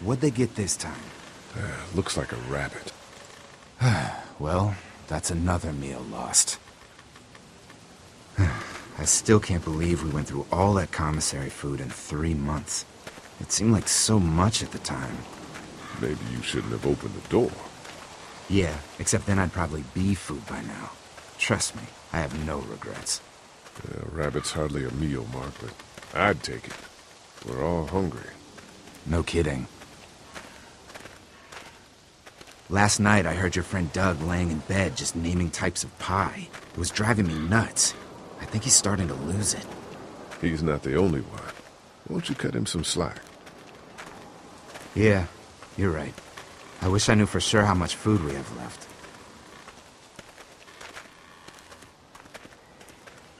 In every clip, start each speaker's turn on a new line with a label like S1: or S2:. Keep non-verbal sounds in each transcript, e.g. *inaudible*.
S1: What'd they get this time?
S2: Uh, looks like a rabbit. *sighs*
S1: well, that's another meal lost. *sighs* I still can't believe we went through all that commissary food in three months. It seemed like so much at the time.
S2: Maybe you shouldn't have opened the door.
S1: Yeah, except then I'd probably be food by now. Trust me, I have no regrets.
S2: Yeah, rabbit's hardly a meal, Mark, but I'd take it. We're all hungry.
S1: No kidding. Last night, I heard your friend Doug laying in bed just naming types of pie. It was driving me nuts. I think he's starting to lose it.
S2: He's not the only one. Won't you cut him some slack?
S1: Yeah, you're right. I wish I knew for sure how much food we have left.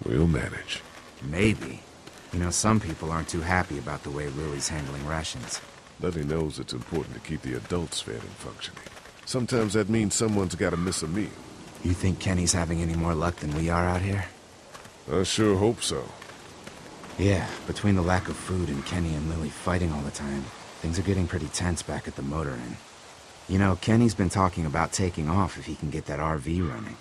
S2: We'll manage.
S1: Maybe. You know, some people aren't too happy about the way Lily's handling rations.
S2: Lily knows it's important to keep the adults fed and functioning. Sometimes that means someone's gotta miss a meal.
S1: You think Kenny's having any more luck than we are out here?
S2: I sure hope so.
S1: Yeah, between the lack of food and Kenny and Lily fighting all the time, things are getting pretty tense back at the motor inn. You know, Kenny's been talking about taking off if he can get that RV running.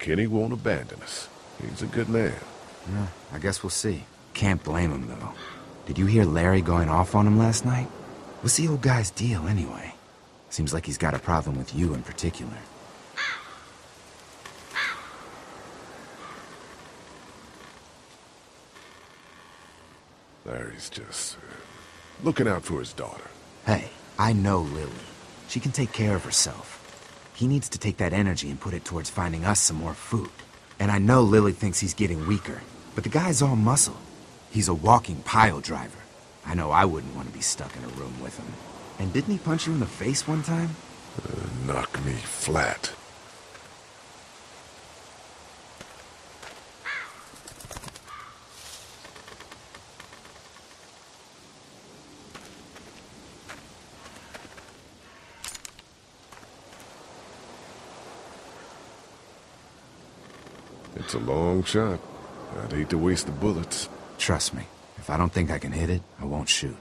S2: Kenny won't abandon us. He's a good man.
S1: Yeah, I guess we'll see. Can't blame him, though. Did you hear Larry going off on him last night? What's the old guy's deal, anyway? Seems like he's got a problem with you in particular.
S2: Larry's just uh, looking out for his daughter.
S1: Hey, I know Lily. She can take care of herself. He needs to take that energy and put it towards finding us some more food. And I know Lily thinks he's getting weaker, but the guy's all muscle. He's a walking pile driver. I know I wouldn't want to be stuck in a room with him. And didn't he punch you in the face one time?
S2: Uh, knock me flat. It's a long shot. I'd hate to waste the bullets.
S1: Trust me, if I don't think I can hit it, I won't shoot.